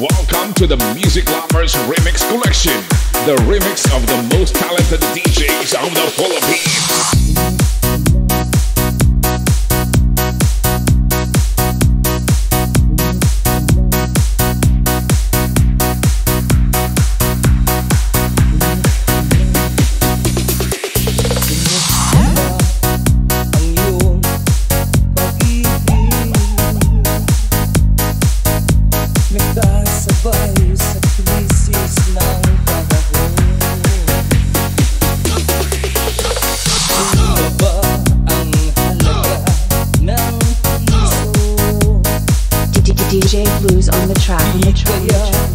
Welcome to the Music Lovers Remix Collection, the remix of the most talented DJs of the Philippines. DJ Bluz on the track. On the track.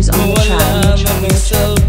who's on the track.